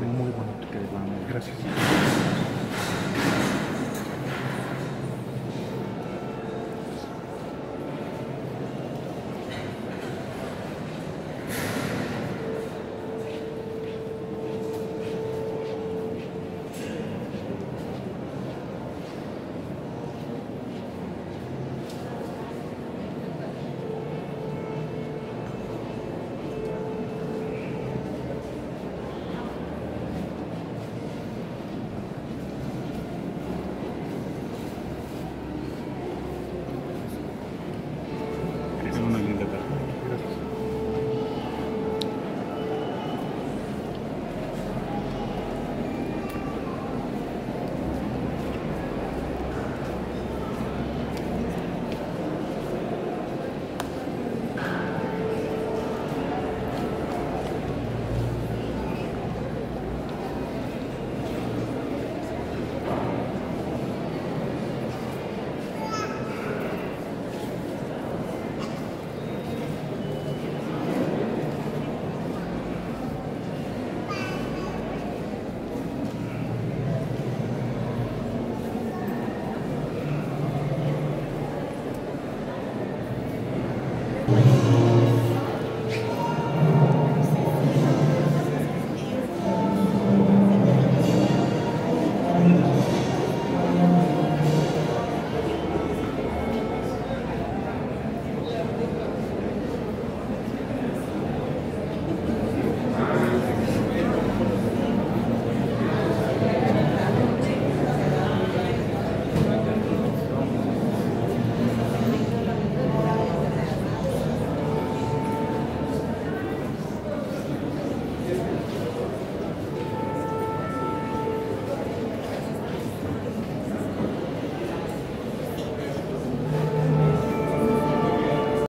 Muy bonito. Gracias.